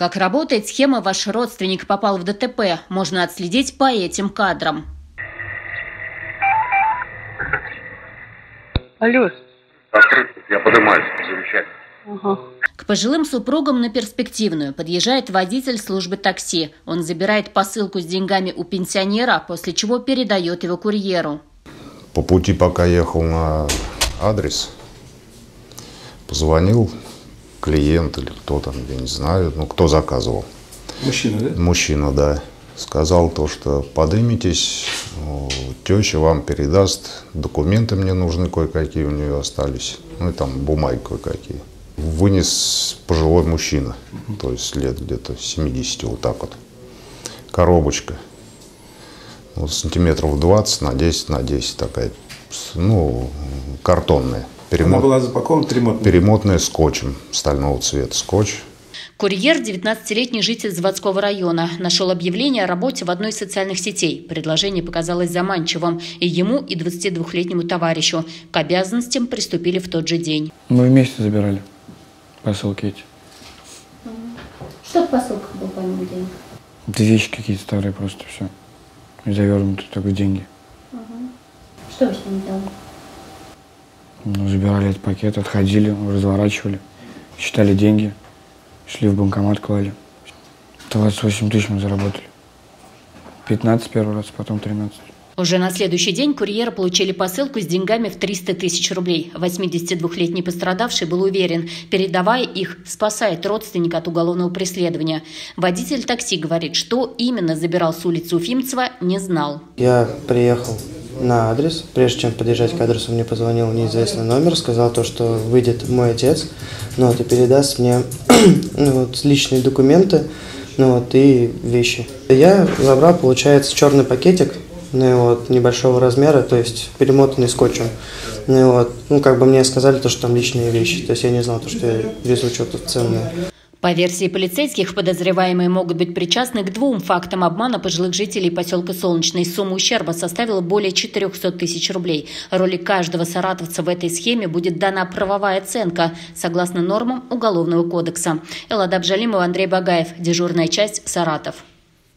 Как работает схема «Ваш родственник попал в ДТП» можно отследить по этим кадрам. Алло. Я поднимаюсь, замечательно. Ага. К пожилым супругам на перспективную подъезжает водитель службы такси. Он забирает посылку с деньгами у пенсионера, после чего передает его курьеру. По пути, пока ехал на адрес, позвонил клиент или кто там, я не знаю, ну, кто заказывал. Мужчина, да? Мужчина, да. Сказал то, что подымитесь, теща вам передаст, документы мне нужны кое-какие у нее остались, ну и там бумаги кое-какие. Вынес пожилой мужчина, то есть лет где-то 70, вот так вот. Коробочка, вот сантиметров 20 на 10 на 10 такая, ну, картонная. Перемот... Она была запакована перемотная? Перемотная скотчем стального цвета. Скотч. Курьер, 19-летний житель заводского района, нашел объявление о работе в одной из социальных сетей. Предложение показалось заманчивым и ему, и 22-летнему товарищу. К обязанностям приступили в тот же день. Мы вместе забирали посылки эти. Что в посылках было помимо денег? Да вещи какие-то старые просто, все. И завернуты только деньги. Угу. Что вы с ними делали? Ну, забирали этот пакет, отходили, разворачивали, считали деньги, шли в банкомат, клали. 28 тысяч мы заработали. 15 первый раз, потом 13. Уже на следующий день курьеры получили посылку с деньгами в 300 тысяч рублей. 82-летний пострадавший был уверен, передавая их, спасает родственника от уголовного преследования. Водитель такси говорит, что именно забирал с улицы Уфимцева, не знал. Я приехал на адрес. Прежде чем подъезжать к адресу, мне позвонил неизвестный номер, сказал то, что выйдет мой отец, ну вот, и передаст мне ну, вот, личные документы, ну вот, и вещи. Я забрал, получается, черный пакетик, ну вот, небольшого размера, то есть перемотанный скотчем. Ну вот, ну как бы мне сказали то, что там личные вещи, то есть я не знал то, что я везу что-то ценное. По версии полицейских, подозреваемые могут быть причастны к двум фактам обмана пожилых жителей поселка Солнечный. Сумма ущерба составила более 400 тысяч рублей. Роли каждого саратовца в этой схеме будет дана правовая оценка, согласно нормам Уголовного кодекса. Эллада Абжалимова, Андрей Багаев. Дежурная часть «Саратов».